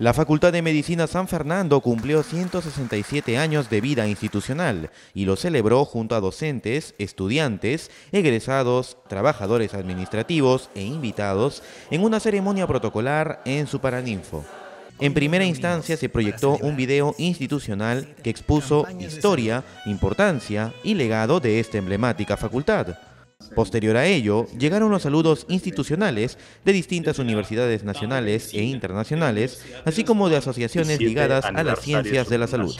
La Facultad de Medicina San Fernando cumplió 167 años de vida institucional y lo celebró junto a docentes, estudiantes, egresados, trabajadores administrativos e invitados en una ceremonia protocolar en su Paraninfo. En primera instancia se proyectó un video institucional que expuso historia, importancia y legado de esta emblemática facultad. Posterior a ello, llegaron los saludos institucionales de distintas universidades nacionales e internacionales, así como de asociaciones ligadas a las ciencias de la salud.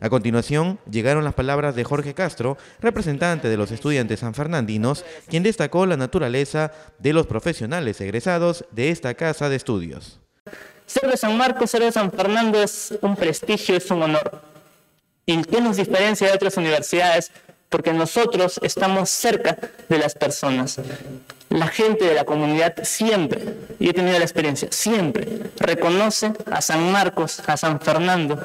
A continuación, llegaron las palabras de Jorge Castro, representante de los estudiantes sanfernandinos, quien destacó la naturaleza de los profesionales egresados de esta casa de estudios. Ser de San Marcos, ser de San Fernando es un prestigio, es un honor. ¿Y qué nos diferencia de otras universidades? Porque nosotros estamos cerca de las personas. La gente de la comunidad siempre, y he tenido la experiencia, siempre reconoce a San Marcos, a San Fernando,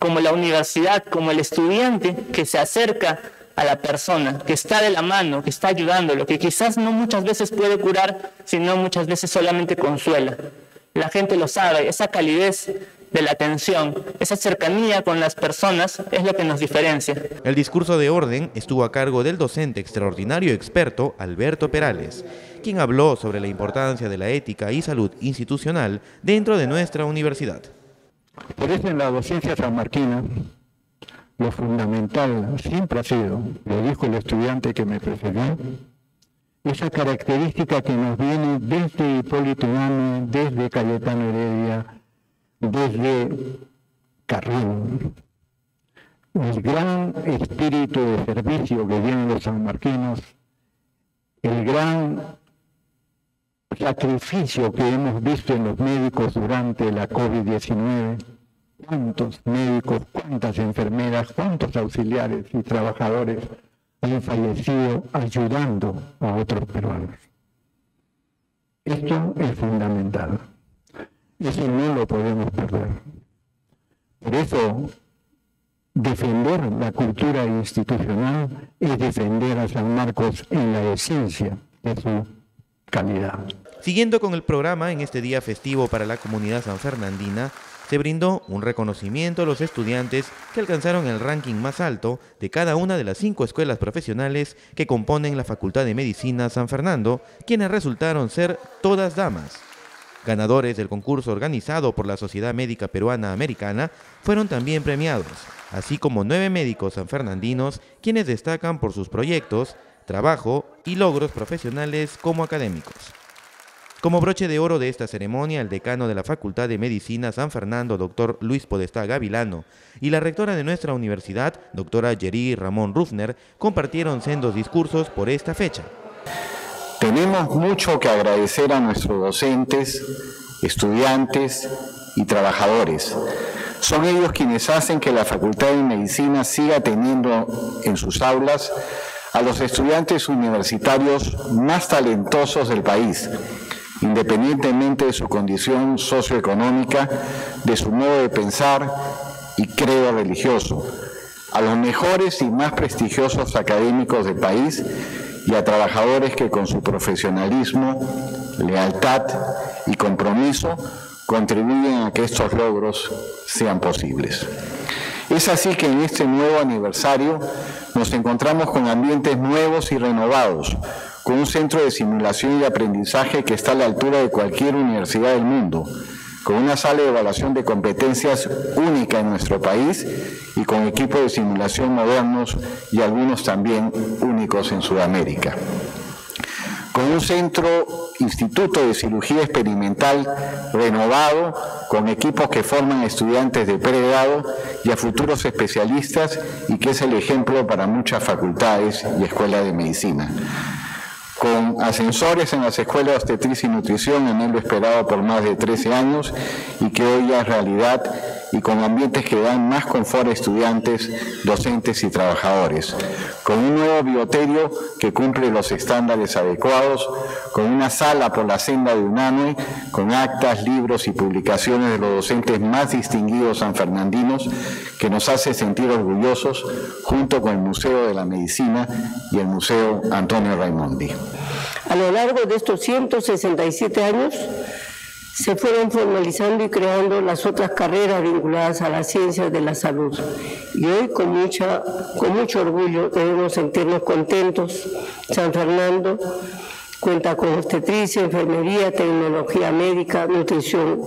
como la universidad, como el estudiante que se acerca a la persona, que está de la mano, que está ayudándolo, que quizás no muchas veces puede curar, sino muchas veces solamente consuela. La gente lo sabe, esa calidez de la atención, esa cercanía con las personas es lo que nos diferencia. El discurso de orden estuvo a cargo del docente extraordinario experto Alberto Perales, quien habló sobre la importancia de la ética y salud institucional dentro de nuestra universidad. Por eso en la docencia sanmarquina lo fundamental siempre ha sido, lo dijo el estudiante que me precedió, esa característica que nos viene desde Hipólito Unánime, desde Cayetano Heredia, desde Carrillo. El gran espíritu de servicio que tienen los sanmarquinos, el gran sacrificio que hemos visto en los médicos durante la COVID-19, cuántos médicos, cuántas enfermeras, cuántos auxiliares y trabajadores han fallecido ayudando a otros peruanos. Esto es fundamental. Eso no lo podemos perder. Por eso, defender la cultura institucional es defender a San Marcos en la esencia de su calidad. Siguiendo con el programa en este día festivo para la comunidad sanfernandina, se brindó un reconocimiento a los estudiantes que alcanzaron el ranking más alto de cada una de las cinco escuelas profesionales que componen la Facultad de Medicina San Fernando, quienes resultaron ser todas damas. Ganadores del concurso organizado por la Sociedad Médica Peruana Americana fueron también premiados, así como nueve médicos sanfernandinos quienes destacan por sus proyectos, trabajo y logros profesionales como académicos. Como broche de oro de esta ceremonia, el decano de la Facultad de Medicina San Fernando, doctor Luis Podestá Gavilano, y la rectora de nuestra universidad, doctora Jerry Ramón Rufner, compartieron sendos discursos por esta fecha. Tenemos mucho que agradecer a nuestros docentes, estudiantes y trabajadores. Son ellos quienes hacen que la Facultad de Medicina siga teniendo en sus aulas a los estudiantes universitarios más talentosos del país, independientemente de su condición socioeconómica, de su modo de pensar y credo religioso, a los mejores y más prestigiosos académicos del país y a trabajadores que con su profesionalismo, lealtad y compromiso contribuyen a que estos logros sean posibles. Es así que en este nuevo aniversario nos encontramos con ambientes nuevos y renovados, con un centro de simulación y aprendizaje que está a la altura de cualquier universidad del mundo, con una sala de evaluación de competencias única en nuestro país y con equipos de simulación modernos y algunos también únicos en Sudamérica. Con un centro, instituto de cirugía experimental renovado, con equipos que forman estudiantes de pregrado y a futuros especialistas y que es el ejemplo para muchas facultades y escuelas de medicina con ascensores en las escuelas de obstetricia y nutrición, en lo esperado por más de 13 años y que hoy es realidad y con ambientes que dan más confort a estudiantes, docentes y trabajadores, con un nuevo bioterio que cumple los estándares adecuados, con una sala por la senda de UNAME, con actas, libros y publicaciones de los docentes más distinguidos sanfernandinos, que nos hace sentir orgullosos, junto con el Museo de la Medicina y el Museo Antonio Raimondi. A lo largo de estos 167 años, se fueron formalizando y creando las otras carreras vinculadas a las ciencias de la salud. Y hoy con, mucha, con mucho orgullo debemos sentirnos contentos. San Fernando cuenta con obstetricia, enfermería, tecnología médica, nutrición.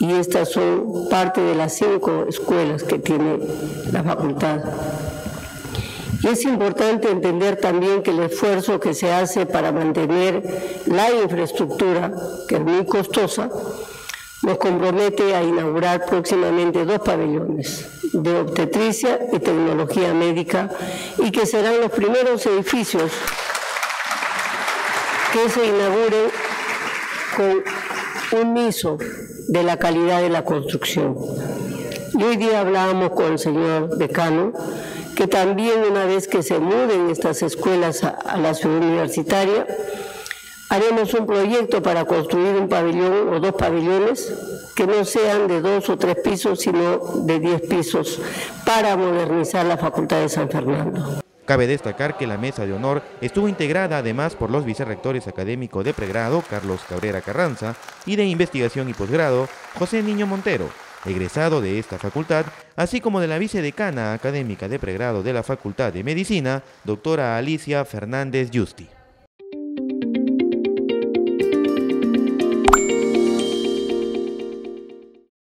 Y estas son parte de las cinco escuelas que tiene la facultad. Y es importante entender también que el esfuerzo que se hace para mantener la infraestructura, que es muy costosa, nos compromete a inaugurar próximamente dos pabellones de obstetricia y tecnología médica y que serán los primeros edificios que se inauguren con un miso de la calidad de la construcción. Y hoy día hablábamos con el señor decano que también una vez que se muden estas escuelas a, la ciudad universitaria, haremos un proyecto para construir un pabellón o dos pabellones que no sean de dos o tres pisos, sino de diez pisos, para modernizar la Facultad de San Fernando. Cabe destacar que la mesa de honor estuvo integrada además por los vicerrectores académicos de pregrado, Carlos Cabrera Carranza, y de investigación y posgrado, José Niño Montero, egresado de esta facultad, así como de la vicedecana académica de pregrado de la Facultad de Medicina, doctora Alicia Fernández Justi.